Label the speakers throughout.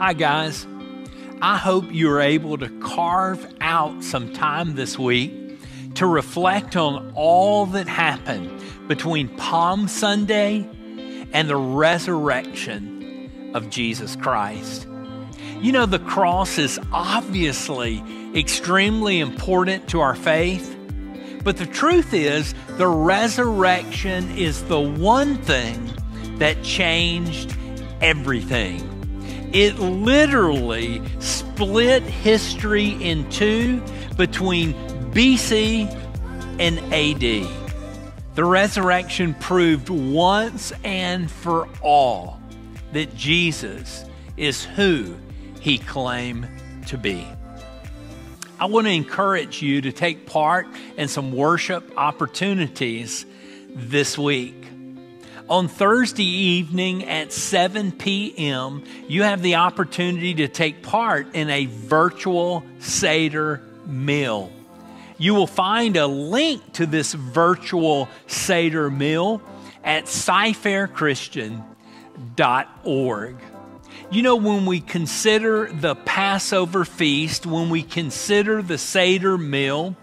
Speaker 1: Hi, guys. I hope you're able to carve out some time this week to reflect on all that happened between Palm Sunday and the resurrection of Jesus Christ. You know, the cross is obviously extremely important to our faith, but the truth is, the resurrection is the one thing that changed everything. It literally split history in two between BC and AD. The resurrection proved once and for all that Jesus is who he claimed to be. I want to encourage you to take part in some worship opportunities this week. On Thursday evening at 7 p.m., you have the opportunity to take part in a virtual Seder meal. You will find a link to this virtual Seder meal at cyfairchristian.org. You know, when we consider the Passover feast, when we consider the Seder meal,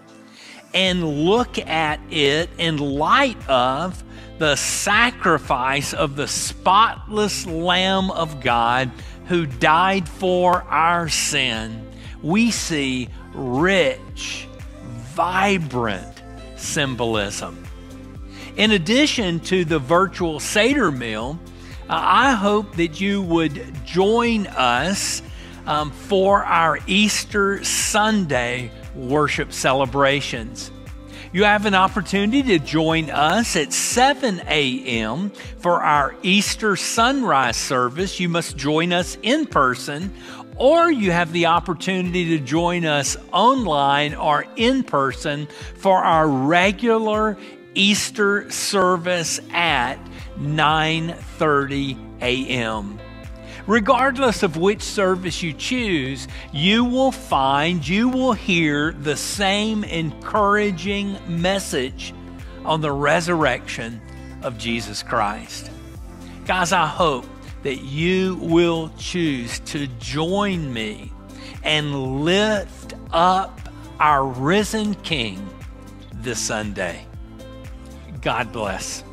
Speaker 1: and look at it in light of the sacrifice of the spotless Lamb of God who died for our sin, we see rich, vibrant symbolism. In addition to the virtual Seder meal, uh, I hope that you would join us um, for our Easter Sunday worship celebrations. You have an opportunity to join us at 7 a.m. for our Easter sunrise service. You must join us in person, or you have the opportunity to join us online or in person for our regular Easter service at 9:30 a.m. Regardless of which service you choose, you will find, you will hear the same encouraging message on the resurrection of Jesus Christ. Guys, I hope that you will choose to join me and lift up our risen King this Sunday. God bless.